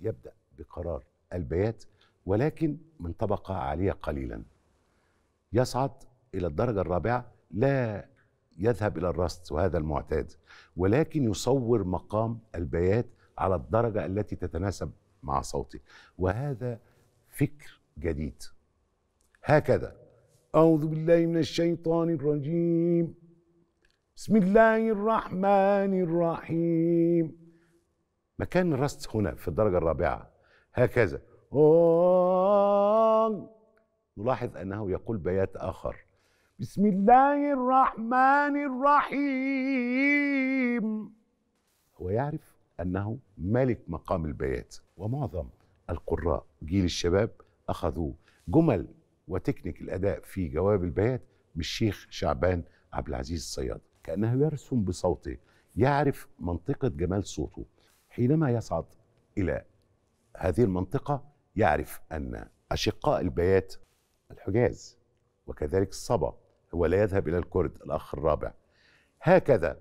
يبدأ بقرار البيات ولكن من طبقة عالية قليلا. يصعد إلى الدرجة الرابعة لا يذهب إلى الرصد وهذا المعتاد ولكن يصور مقام البيات على الدرجة التي تتناسب مع صوته. وهذا فكر جديد. هكذا أعوذ بالله من الشيطان الرجيم. بسم الله الرحمن الرحيم. مكان الرصد هنا في الدرجة الرابعة. هكذا. آه. نلاحظ أنه يقول بيات آخر. بسم الله الرحمن الرحيم. هو يعرف أنه ملك مقام البيات ومعظم القراء جيل الشباب أخذوا جمل وتكنيك الأداء في جواب البيات من الشيخ شعبان عبد العزيز الصياد كأنه يرسم بصوته يعرف منطقة جمال صوته. حينما يصعد إلى هذه المنطقة يعرف أن أشقاء البيات الحجاز وكذلك الصبا هو لا يذهب إلى الكرد الأخ الرابع. هكذا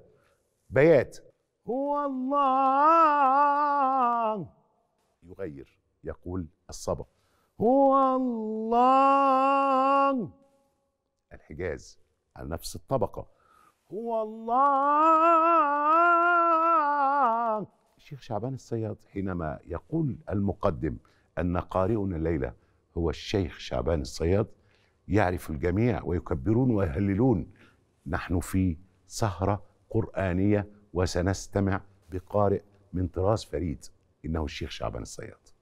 بيات هو الله يغير يقول الصبا. هو الله. الحجاز على نفس الطبقة. هو الله. الشيخ شعبان الصياد حينما يقول المقدم أن قارئنا الليلة هو الشيخ شعبان الصياد يعرف الجميع ويكبرون ويهللون. نحن في سهرة قرآنية وسنستمع بقارئ من طراز فريد إنه الشيخ شعبان الصياد.